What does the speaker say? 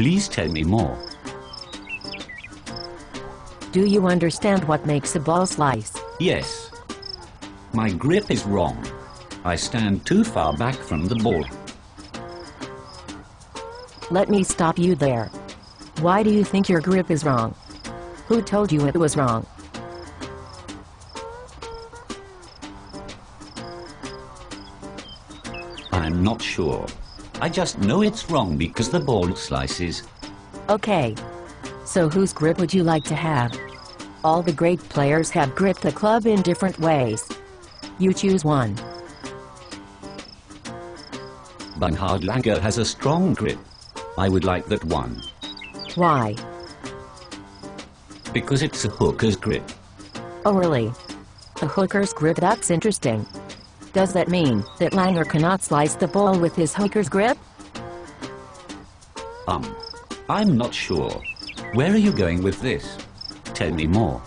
Please tell me more. Do you understand what makes a ball slice? Yes. My grip is wrong. I stand too far back from the ball. Let me stop you there. Why do you think your grip is wrong? Who told you it was wrong? I'm not sure. I just know it's wrong because the ball slices. Okay. So whose grip would you like to have? All the great players have gripped the club in different ways. You choose one. Bernhard Langer has a strong grip. I would like that one. Why? Because it's a hooker's grip. Oh really? A hooker's grip that's interesting. Does that mean that Langer cannot slice the ball with his hooker's grip? Um, I'm not sure. Where are you going with this? Tell me more.